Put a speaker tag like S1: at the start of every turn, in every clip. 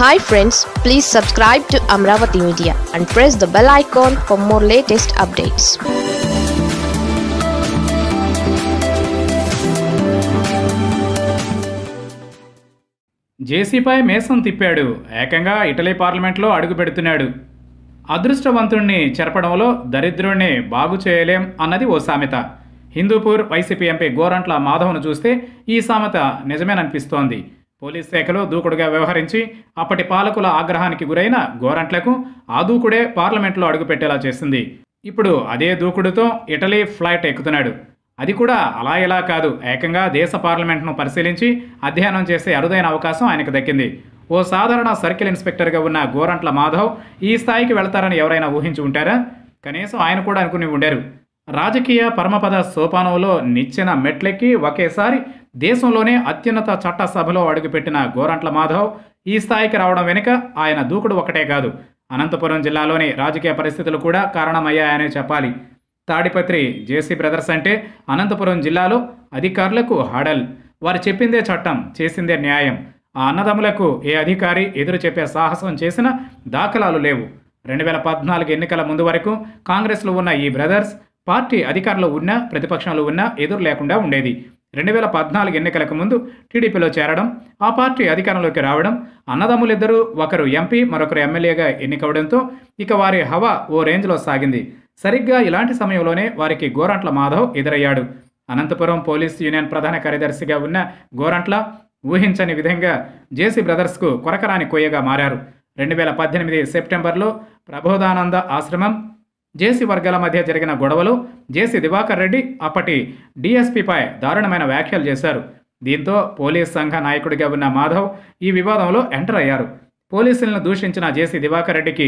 S1: Hi friends please subscribe to Amaravati media and press the bell icon for more latest updates
S2: జేసీపై మేసం తిప్పాడు. ఏకంగా Italy పార్లమెంట్లో అడుగు పెడుతున్నాడు. అదృష్టవంతుణ్ణి చెరపడంలో దరిద్రుణ్ణి బాగు చేయలేం అన్నది ఓ సామెత. హిందూపూర్ వైసీపీ ఎంపీ గోరంట్ల మాధవ్ను చూస్తే ఈ సామెత నిజమేననిపిస్తోంది. పోలీస్ శాఖలో దూకుడుగా వ్యవహరించి అప్పటి పాలకుల ఆగ్రహానికి గురైన గోరంట్లకు ఆ దూకుడే పార్లమెంట్లో అడుగుపెట్టేలా చేసింది. ఇప్పుడు అదే దూకుడుతో ఇటలీ ఫ్లైట్ ఎక్కుతున్నాడు. అది కూడా అలా ఇలా కాదు. ఏకంగా దేశ పార్లమెంట్ను పరిశీలించి అధ్యయనం చేసే అరుదైన అవకాశం ఆయనకు దక్కింది. ఓ సాధారణ సర్కిల్ ఇన్స్పెక్టర్గా ఉన్న గోరంట్ల మాధవ్ ఈ స్థాయికి వెళతారని ఎవరైనా ఊహించి ఉంటారా? కనీసం ఆయన కూడా అనుకుని ఉండారు. రాజకీయ పరమపద సోపానంలో నిచ్చెన మెట్లెక్కి ఒకేసారి దేశంలోనే అత్యున్నత చట్టసభలో అడుగుపెట్టిన గోరంట్ల మాధవ్ ఈ స్థాయికి రావడం వెనుక ఆయన దూకుడు ఒకటే కాదు. అనంతపురం జిల్లాలోని రాజకీయ పరిస్థితులు కూడా కారణమయ్యాయనే చెప్పాలి. తాడిపత్రి జేసీ బ్రదర్స్ అంటే అనంతపురం జిల్లాలో అధికారులకు హడల్. వారు చెప్పిందే చట్టం చేసిందే న్యాయం. ఆ అన్నదమ్ములకు ఏ అధికారి ఎదురు చెప్పే సాహసం చేసిన దాఖలాలు లేవు. రెండు వేల పద్నాలుగు ఎన్నికల ముందు వరకు కాంగ్రెస్లో ఉన్న ఈ బ్రదర్స్ పార్టీ అధికారంలో ఉన్నా ప్రతిపక్షంలో ఉన్నా ఎదురు లేకుండా ఉండేది. రెండు వేల పద్నాలుగు ఎన్నికలకు ముందు టీడీపీలో చేరడం ఆ పార్టీ అధికారంలోకి రావడం అన్నదమ్ములిద్దరూ ఒకరు ఎంపీ మరొకరు ఎమ్మెల్యేగా ఎన్నికవడంతో ఇక వారి హవా ఓ రేంజ్లో సాగింది. సరిగ్గా ఇలాంటి సమయంలోనే వారికి గోరంట్ల మాధవ్ ఎదురయ్యాడు. అనంతపురం పోలీస్ యూనియన్ ప్రధాన కార్యదర్శిగా ఉన్న గోరంట్ల ఊహించని విధంగా జేసీ బ్రదర్స్కు కొరకరాని కొయ్యగా మారారు. రెండు వేల పద్దెనిమిది సెప్టెంబర్లో ప్రబోధానంద ఆశ్రమం జేసీ వర్గాల మధ్య జరిగిన గొడవలో జేసీ దివాకర్ రెడ్డి అప్పటి డీఎస్పీపై దారుణమైన వ్యాఖ్యలు చేశారు. దీంతో పోలీస్ సంఘ నాయకుడిగా ఉన్న మాధవ్ ఈ వివాదంలో ఎంటర్ అయ్యారు. పోలీసులను దూషించిన జేసీ దివాకర్ రెడ్డికి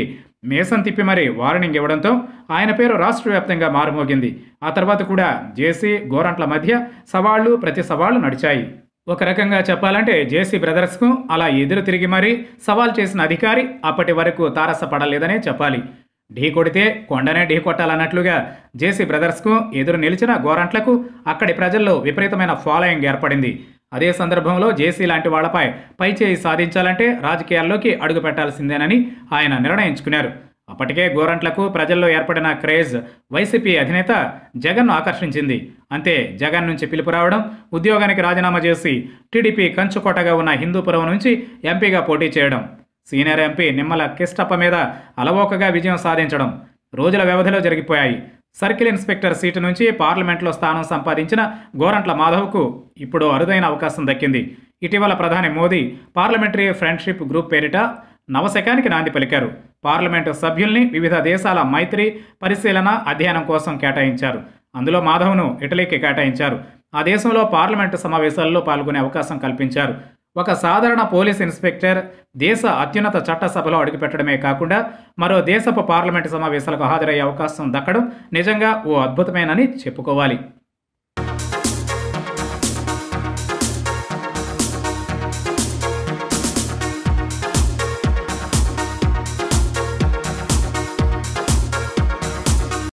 S2: మేసం తిప్పి మరీ వార్నింగ్ ఇవ్వడంతో ఆయన పేరు రాష్ట్ర వ్యాప్తంగా మారుమోగింది. ఆ తర్వాత కూడా జేసీ గోరంట్ల మధ్య సవాళ్ళు ప్రతి సవాళ్ళు నడిచాయి. ఒక రకంగా చెప్పాలంటే జేసీ బ్రదర్స్కు అలా ఎదురు తిరిగి మరీ సవాల్ చేసిన అధికారి అప్పటి వరకు తారసపడలేదనే చెప్పాలి. ఢీ కొడితే కొండనే ఢీ కొట్టాలన్నట్లుగా జేసీ బ్రదర్స్కు ఎదురు నిలిచిన గోరంట్లకు అక్కడి ప్రజల్లో విపరీతమైన ఫాలోయింగ్ ఏర్పడింది. అదే సందర్భంలో జేసీ లాంటి వాళ్ళపై పైచేయి సాధించాలంటే రాజకీయాల్లోకి అడుగు పెట్టాల్సిందేనని ఆయన నిర్ణయించుకున్నారు. అప్పటికే గోరంట్లకు ప్రజల్లో ఏర్పడిన క్రేజ్ వైసీపీ అధినేత జగన్ను ఆకర్షించింది. అంతే జగన్ నుంచి పిలుపు రావడం ఉద్యోగానికి రాజీనామా చేసి టీడీపీ కంచుకోటగా ఉన్న హిందూపురం నుంచి ఎంపీగా పోటీ చేయడం. సీనియర్ ఎంపీ నిమ్మల కిష్టప్ప మీద అలవోకగా విజయం సాధించడం రోజుల వ్యవధిలో జరిగిపోయాయి. సర్కిల్ ఇన్స్పెక్టర్ సీటు నుంచి పార్లమెంట్లో స్థానం సంపాదించిన గోరంట్ల మాధవ్కు ఇప్పుడు అరుదైన అవకాశం దక్కింది. ఇటీవల ప్రధాని మోదీ పార్లమెంటరీ ఫ్రెండ్షిప్ గ్రూప్ పేరిట నవశకానికి నాంది పలికారు. పార్లమెంటు సభ్యుల్ని వివిధ దేశాల మైత్రి పరిశీలన అధ్యయనం కోసం కేటాయించారు. అందులో మాధవ్ను ఇటలీకి కేటాయించారు. ఆ దేశంలో పార్లమెంటు సమావేశాల్లో పాల్గొనే అవకాశం కల్పించారు. ఒక సాధారణ పోలీస్ ఇన్స్పెక్టర్ దేశ అత్యున్నత చట్టసభలో అడుగుపెట్టడమే కాకుండా మరో దేశపు పార్లమెంటు సమావేశాలకు హాజరయ్యే అవకాశం దక్కడం నిజంగా ఓ అద్భుతమేనని చెప్పుకోవాలి.